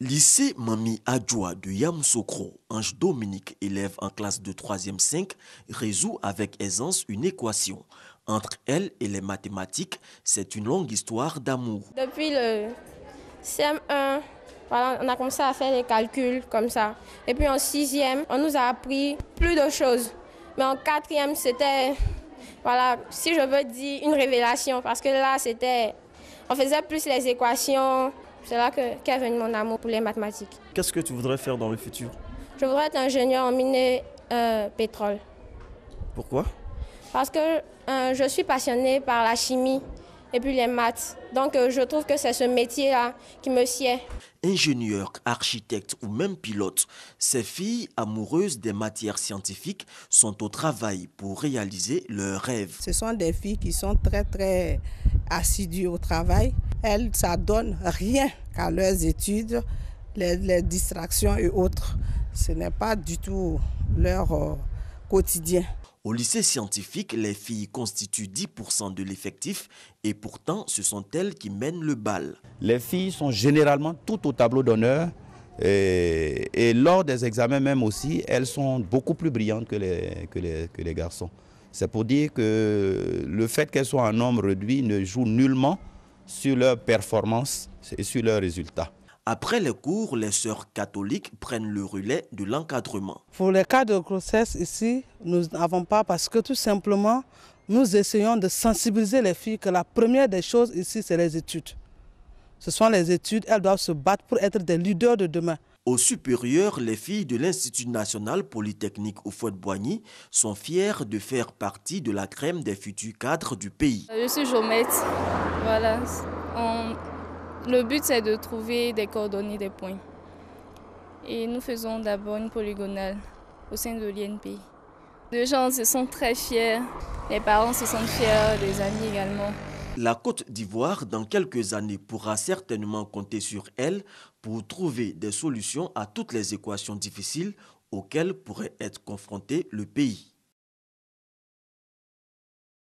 Lycée Mami Adjoa de Yamoussoukro, Ange Dominique, élève en classe de 3e 5, résout avec aisance une équation. Entre elle et les mathématiques, c'est une longue histoire d'amour. Depuis le CM1, voilà, on a commencé à faire des calculs comme ça. Et puis en 6e, on nous a appris plus de choses. Mais en 4e, c'était, voilà, si je veux dire, une révélation. Parce que là, c'était, on faisait plus les équations, c'est là qu'est venu mon amour pour les mathématiques. Qu'est-ce que tu voudrais faire dans le futur? Je voudrais être ingénieur en mine euh, pétrole. Pourquoi? Parce que euh, je suis passionnée par la chimie et puis les maths. Donc euh, je trouve que c'est ce métier-là qui me sied. Ingénieur, architecte ou même pilote, ces filles amoureuses des matières scientifiques sont au travail pour réaliser leurs rêves. Ce sont des filles qui sont très très assidues au travail elles, ça donne rien qu'à leurs études, les, distractions et autres. Ce n'est pas du tout leur euh, quotidien. Au lycée scientifique, les filles constituent 10% de l'effectif et pourtant ce sont elles qui mènent le bal. Les filles sont généralement toutes au tableau d'honneur et, lors des examens même aussi, elles sont beaucoup plus brillantes que les, garçons. C'est pour dire que le fait qu'elles soient en nombre réduit ne joue nullement sur leur performance et sur leurs résultats. Après les cours, les sœurs catholiques prennent le relais de l'encadrement. Pour les cas de grossesse ici, nous n'avons pas parce que tout simplement, nous essayons de sensibiliser les filles que la première des choses ici, c'est les études. Ce sont les études, elles doivent se battre pour être des leaders de demain. Au supérieur, les filles de l'Institut national polytechnique Oufouette-Boigny sont fières de faire partie de la crème des futurs cadres du pays. Je suis Jomette. Voilà. Le but, c'est de trouver des coordonnées des points. Et nous faisons d'abord une polygonale au sein de l'INP. Les gens se sont très fiers, les parents se sentent fiers, les amis également. La Côte d'Ivoire, dans quelques années, pourra certainement compter sur elle pour trouver des solutions à toutes les équations difficiles auxquelles pourrait être confronté le pays.